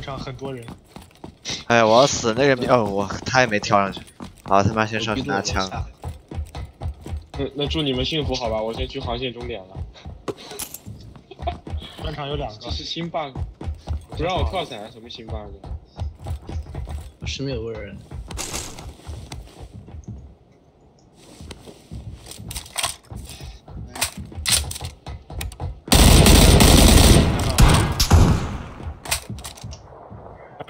场很多人。哎呀，我要死！那个哦，我他也没跳上去。好，他妈先上去拿枪。那那祝你们幸福好吧，我先去航线终点了。专场有两个。这是新 bug，不让我跳伞，什么新 bug？是没有个人。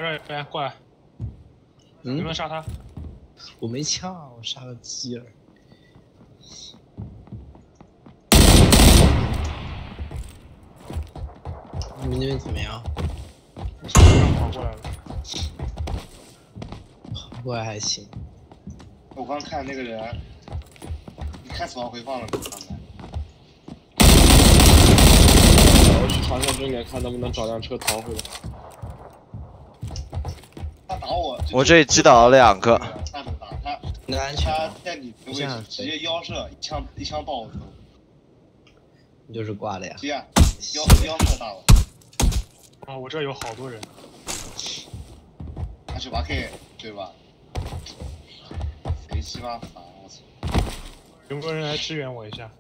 来来过来，你们杀他！我没枪，我杀了鸡儿。你们那边怎么样？跑过来了，跑过来还行。我刚看那个人，你看死亡回放了吗？刚才。我去航线终点看能不能找辆车逃回来。他打我，我这里击倒了两个。那能打他？那安全。他在你的位置直接腰射，一枪一枪爆我头。你就是挂了呀？对呀，腰腰射大了。啊，我这有好多人。二十八 K 对吧？贼鸡巴烦，我操！有没有人来支援我一下？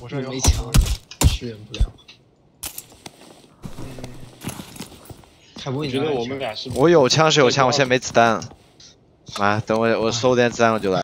我这有没枪，支援不了。我觉得我们俩是。我有枪是有枪，我现在没子弹。妈，等我我收点子弹我就来。